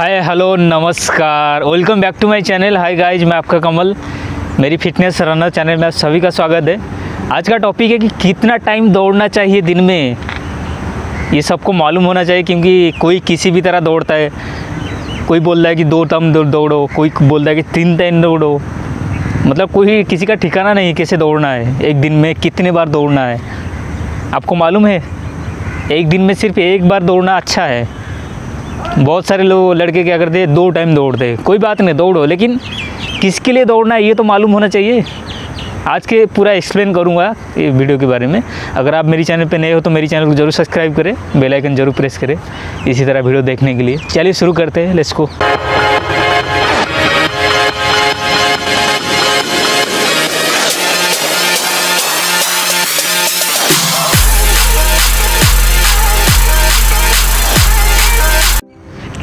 हाय hello नमस्कार। Welcome back to my channel hi guys मैं आपका कमल। मेरी फिटनेस रनर चैनल में आप सभी का स्वागत है। आज का टॉपिक है कि कितना टाइम दौड़ना चाहिए दिन में? ये सबको मालूम होना चाहिए क्योंकि कोई किसी भी तरह दौड़ता है। कोई बोल रहा है कि दो टाइम दौड़ो, कोई बोलता है कि तीन टाइम दौड़ो। मतलब कोई किसी का ठिकाना नहीं कैसे दौड़ना है। एक दिन में कितने बार दौड़ना है। आपको मालूम है? एक दिन में सिर्फ़ एक बार दौड़ना अच्छा है। बहुत सारे लोग लड़के क्या करते हैं, दो टाइम दौड़ते कोई बात नहीं, दौड़ो, लेकिन किसके लिए दौड़ना है, ये तो मालूम होना चाहिए। आज के पूरा एक्सप्लेन करूँगा ये वीडियो के बारे में। अगर आप मेरी चैनल पे नए हो तो मेरी चैनल को ज़रूर सब्सक्राइब करें बेल आइकन ज़रूर प्रेस करें। इसी तरह वीडियो देखने के लिए। चलिए शुरू करते हैं लेट्स को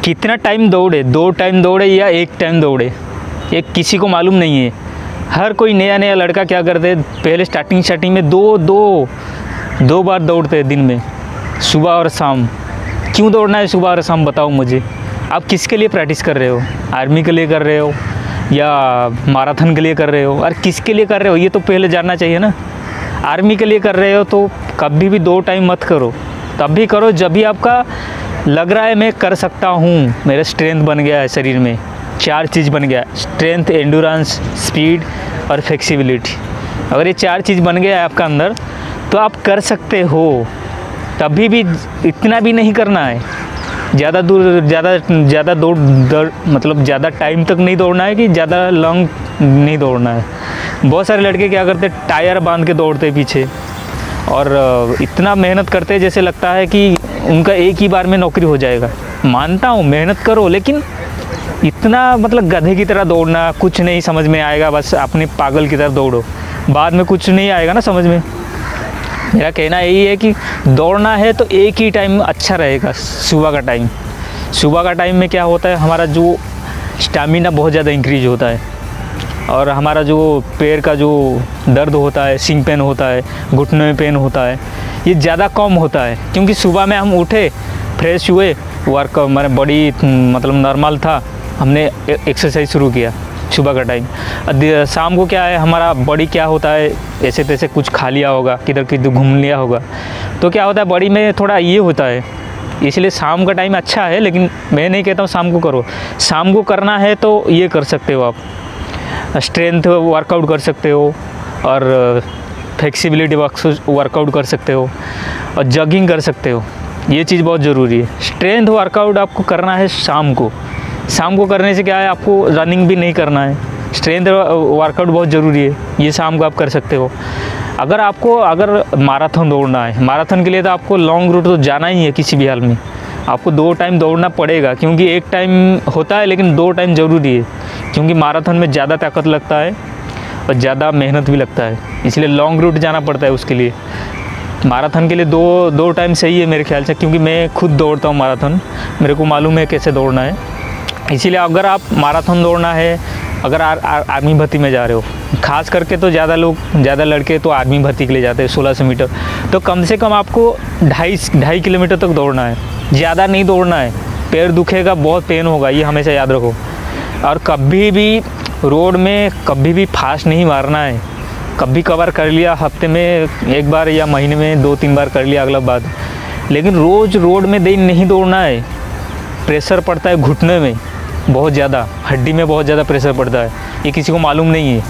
कितना टाइम दौड़े दो टाइम दौड़े या एक टाइम दौड़े ये किसी को मालूम नहीं है। हर कोई नया नया लड़का क्या करते पहले स्टार्टिंग स्टार्टिंग में दो दो दो बार दौड़ते हैं दिन में, सुबह और शाम। क्यों दौड़ना है सुबह और शाम, बताओ मुझे। आप किसके लिए प्रैक्टिस कर रहे हो? आर्मी के लिए कर रहे हो? या माराथन के लिए कर रहे हो? और किसके लिए कर रहे हो? ये तो पहले जानना चाहिए ना। आर्मी के लिए कर रहे हो तो कभी भी दो टाइम मत करो। तब भी करो जब भी आपका लग रहा है मैं कर सकता हूँ। मेरा स्ट्रेंथ बन गया है शरीर में। चार चीज़ बन गया। स्ट्रेंथ एंडोरेंस स्पीड और फ्लेक्सिबिलिटी अगर ये चार चीज़ बन गया है आपका अंदर तो आप कर सकते हो। तभी भी इतना भी नहीं करना है। ज़्यादा दूर, ज़्यादा ज़्यादा दौड़ मतलब ज़्यादा टाइम तक नहीं दौड़ना है कि ज़्यादा लॉन्ग नहीं दौड़ना है। बहुत सारे लड़के क्या करते टायर बाँध के दौड़ते पीछे। और इतना मेहनत करते जैसे लगता है कि उनका एक ही बार में नौकरी हो जाएगा। मानता हूँ, मेहनत करो, लेकिन इतना मतलब गधे की तरह दौड़ना कुछ नहीं समझ में आएगा, बस अपने पागल की तरह दौड़ो। बाद में कुछ नहीं आएगा ना समझ में। मेरा कहना यही है कि दौड़ना है तो एक ही टाइम अच्छा रहेगा, सुबह का टाइम सुबह का टाइम में क्या होता है, हमारा जो स्टामिना बहुत ज़्यादा इंक्रीज होता है। और हमारा जो पैर का जो दर्द होता है सिंग पेन होता है, घुटने में पेन होता है, ये ज़्यादा कम होता है। क्योंकि सुबह में हम उठे फ्रेश हुए वर्क हमारे बॉडी मतलब नॉर्मल था, हमने एक्सरसाइज शुरू किया सुबह का टाइम शाम को क्या है, हमारा बॉडी क्या होता है ऐसे तैसे कुछ खा लिया होगा किधर किधर घूम लिया होगा। तो क्या होता है बॉडी में थोड़ा ये होता है, इसलिए शाम का टाइम अच्छा है, लेकिन मैं नहीं कहता हूँ शाम को करो। शाम को करना है तो ये कर सकते हो आप। स्ट्रेंथ वर्कआउट कर सकते हो और फ्लेक्सिबिलिटी वर्कआउट कर सकते हो और जॉगिंग कर सकते हो। ये चीज़ बहुत ज़रूरी है। स्ट्रेंथ वर्कआउट आपको करना है शाम को। शाम को करने से क्या है? आपको रनिंग भी नहीं करना है। स्ट्रेंथ वर्कआउट बहुत ज़रूरी है। ये शाम को आप कर सकते हो। अगर आपको, अगर माराथन दौड़ना है माराथन के लिए तो आपको लॉन्ग रूट तो जाना ही है किसी भी हाल में। आपको दो टाइम दौड़ना पड़ेगा, क्योंकि एक टाइम होता है, लेकिन दो टाइम ज़रूरी है। क्योंकि माराथन में ज़्यादा ताकत लगता है और ज़्यादा मेहनत भी लगता है। इसलिए लॉन्ग रूट जाना पड़ता है उसके लिए। माराथन के लिए दो दो टाइम सही है मेरे ख्याल से क्योंकि मैं खुद दौड़ता हूँ माराथन मेरे को मालूम है कैसे दौड़ना है। इसीलिए अगर आप माराथन दौड़ना है अगर आर, आर, आर्मी भर्ती में जा रहे हो खास करके तो ज़्यादा लोग ज़्यादा लड़के तो आर्मी भर्ती के लिए जाते हैं सोलह सौ मीटर। तो कम से कम आपको ढाई ढाई किलोमीटर तक दौड़ना है। ज़्यादा नहीं दौड़ना है। पैर दुखेगा बहुत पेन होगा ये हमेशा याद रखो। और कभी भी रोड में कभी भी फास्ट नहीं मारना है। कभी कवर कर लिया, हफ़्ते में एक बार या महीने में दो तीन बार कर लिया अगला बात लेकिन रोज़ रोड में दिन नहीं दौड़ना है। प्रेशर पड़ता है घुटने में, बहुत ज़्यादा। हड्डी में बहुत ज़्यादा प्रेशर पड़ता है। ये किसी को मालूम नहीं है।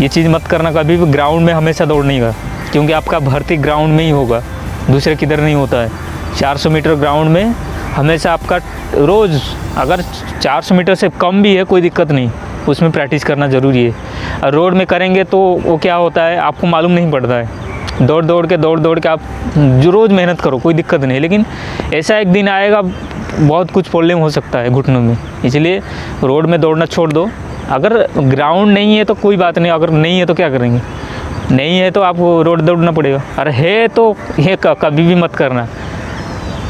ये चीज़ मत करना, कभी भी ग्राउंड में हमेशा दौड़ने का। क्योंकि आपका भर्ती ग्राउंड में ही होगा, दूसरे किधर नहीं होता है। 400 मीटर ग्राउंड में हमेशा आपका रोज़ अगर 400 मीटर से कम भी है, कोई दिक्कत नहीं। उसमें प्रैक्टिस करना ज़रूरी है। रोड में करेंगे तो वो क्या होता है, आपको मालूम नहीं पड़ता है। दौड़ दौड़ के दौड़ दौड़ के आप जो रोज़ मेहनत करो, कोई दिक्कत नहीं लेकिन ऐसा एक दिन आएगा, बहुत कुछ प्रॉब्लम हो सकता है घुटनों में। इसलिए रोड में दौड़ना छोड़ दो। अगर ग्राउंड नहीं है तो कोई बात नहीं, अगर नहीं है तो क्या करेंगे? नहीं है तो आपको रोड दौड़ना पड़ेगा। अरे है तो ये कभी भी मत करना।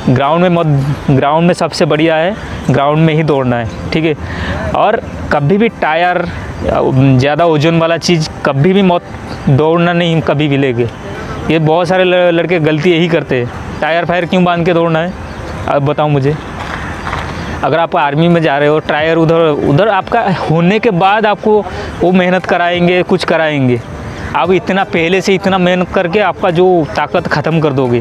ग्राउंड में मत, ग्राउंड में सबसे बढ़िया है, ग्राउंड में ही दौड़ना है, ठीक है? और कभी भी टायर, ज़्यादा ओजन वाला चीज़ कभी भी मत, दौड़ना नहीं कभी भी लेके। ये बहुत सारे लड़के गलती यही करते हैं, टायर फायर क्यों बाँध के दौड़ना है? अब बताओ मुझे। अगर आप आर्मी में जा रहे हो, ट्रायर उधर उधर आपका होने के बाद आपको वो मेहनत कराएँगे, कुछ कराएँगे। आप इतना पहले से इतना मेहनत करके आपका जो ताकत ख़त्म कर दोगे,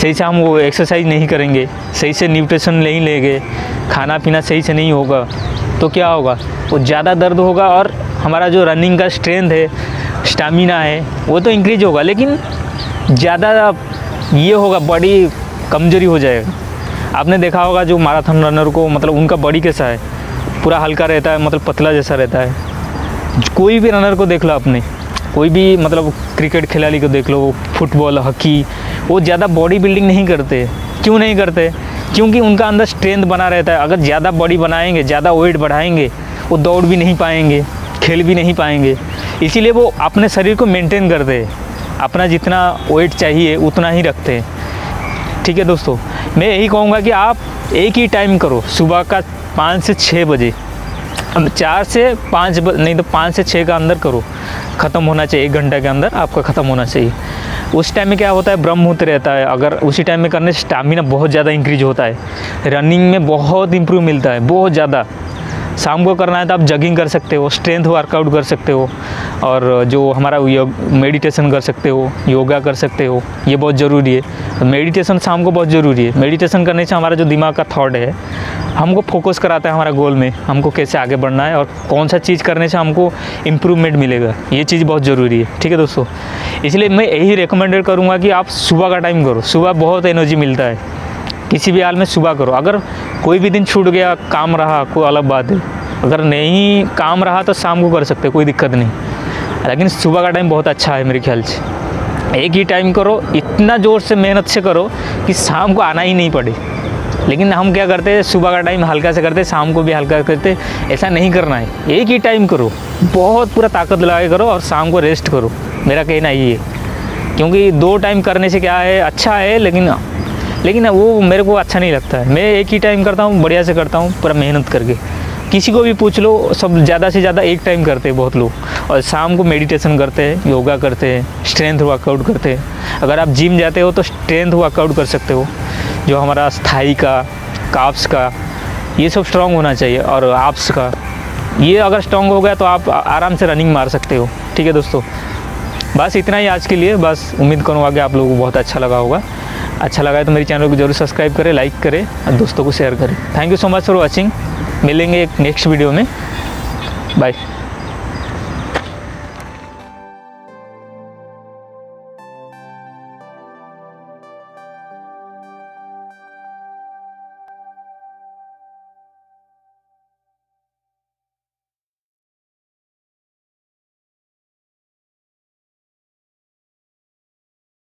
सही से हम वो एक्सरसाइज नहीं करेंगे, सही से न्यूट्रिशन नहीं लेंगे, खाना पीना सही से नहीं होगा तो क्या होगा? वो ज़्यादा दर्द होगा और हमारा जो रनिंग का स्ट्रेंथ है स्टामिना है, वो तो इंक्रीज होगा, लेकिन ज़्यादा ये होगा बॉडी कमज़ोरी हो जाएगा। आपने देखा होगा जो माराथन रनर को मतलब उनका बॉडी कैसा है? पूरा हल्का रहता है मतलब पतला जैसा रहता है। कोई भी रनर को देख लो आपने। कोई भी मतलब क्रिकेट खिलाड़ी को देख लो, फुटबॉल, हॉकी, वो ज़्यादा बॉडी बिल्डिंग नहीं करते। क्यों नहीं करते? क्योंकि उनका अंदर स्ट्रेंथ बना रहता है। अगर ज़्यादा बॉडी बनाएँगे, ज़्यादा वेट बढ़ाएँगे, वो दौड़ भी नहीं पाएँगे, खेल भी नहीं पाएँगे। इसीलिए वो अपने शरीर को मेंटेन करते हैं। अपना जितना वेट चाहिए, उतना ही रखते हैं। ठीक है दोस्तों, मैं यही कहूँगा कि आप एक ही टाइम करो, सुबह का पाँच से छः बजे। अब चार से पाँच नहीं तो पाँच से छः का अंदर करो। ख़त्म होना चाहिए, एक घंटा के अंदर आपका ख़त्म होना चाहिए। उस टाइम में क्या होता है ब्रह्म होते रहता है। अगर उसी टाइम में करने से स्टामिना बहुत ज़्यादा इंक्रीज होता है। रनिंग में बहुत इंप्रूव मिलता है, बहुत ज़्यादा। शाम को करना है तो आप जगिंग कर सकते हो स्ट्रेंथ वर्कआउट कर सकते हो और जो हमारा योग मेडिटेशन कर सकते हो योगा कर सकते हो, ये बहुत ज़रूरी है। मेडिटेशन शाम को बहुत ज़रूरी है। मेडिटेशन करने से हमारा जो दिमाग का थाट है, हमको फोकस कराता है हमारा गोल में, हमको कैसे आगे बढ़ना है और कौन सा चीज़ करने से हमको इम्प्रूवमेंट मिलेगा, ये चीज़ बहुत ज़रूरी है। ठीक है दोस्तों? इसलिए मैं यही रिकमेंडेड करूँगा कि आप सुबह का टाइम करो, सुबह बहुत एनर्जी मिलता है। किसी भी हाल में सुबह करो। अगर कोई भी दिन छूट गया, काम रहा, कोई अलग बात है। अगर नहीं काम रहा तो शाम को कर सकते, कोई दिक्कत नहीं। लेकिन सुबह का टाइम बहुत अच्छा है मेरे ख्याल से। एक ही टाइम करो, इतना ज़ोर से मेहनत से करो कि शाम को आना ही नहीं पड़े। लेकिन हम क्या करते हैं, सुबह का टाइम हल्का से करते, शाम को भी हल्का करते, ऐसा नहीं करना है। एक ही टाइम करो, बहुत पूरा ताकत लगा के करो और शाम को रेस्ट करो। मेरा कहना यही है। क्योंकि दो टाइम करने से क्या है अच्छा है, लेकिन लेकिन वो मेरे को अच्छा नहीं लगता है। मैं एक ही टाइम करता हूँ, बढ़िया से करता हूँ, पूरा मेहनत करके। किसी को भी पूछ लो, सब ज़्यादा से ज़्यादा एक टाइम करते हैं बहुत लोग। और शाम को मेडिटेशन करते हैं योगा करते हैं स्ट्रेंथ वर्कआउट करते हैं। अगर आप जिम जाते हो तो स्ट्रेंथ वर्कआउट कर सकते हो। जो हमारा स्थायी का काप्स का, ये सब स्ट्रॉन्ग होना चाहिए और आप्स का। ये अगर स्ट्रॉन्ग हो गया तो आप आराम से रनिंग मार सकते हो। ठीक है दोस्तों? बस इतना ही आज के लिए। बस उम्मीद करूँगा कि आप लोगों को बहुत अच्छा लगा होगा। अच्छा लगा है तो मेरे चैनल को ज़रूर सब्सक्राइब करें लाइक करें और दोस्तों को शेयर करें। Thank you so much for watching मिलेंगे एक नेक्स्ट वीडियो में। बाय